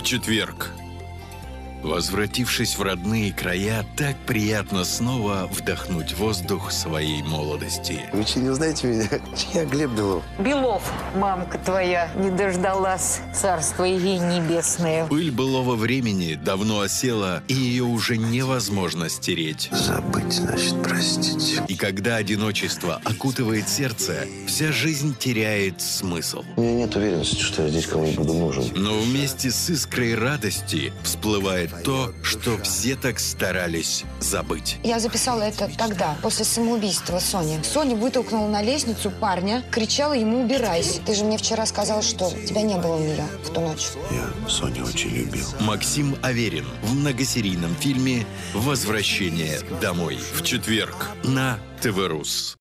в четверг. Возвратившись в родные края, так приятно снова вдохнуть воздух своей молодости. Вы че, не знаете меня? Я Глеб Белов. Белов, мамка твоя, не дождалась. Царство ей небесное. Пыль былого времени давно осела, и ее уже невозможно стереть. Забыть, значит, простить. Когда одиночество окутывает сердце, вся жизнь теряет смысл. У меня нет уверенности, что я здесь кому-нибудь буду нужен. Но вместе с искрой радости всплывает то, что все так старались забыть. Я записала это тогда, после самоубийства Сони. Соня вытолкнула на лестницу парня, кричала ему «убирайся». Ты же мне вчера сказал, что тебя не было у нее в ту ночь. Я Соню очень любил. Максим Аверин в многосерийном фильме «Возвращение домой» в четверг на ТВ Рус.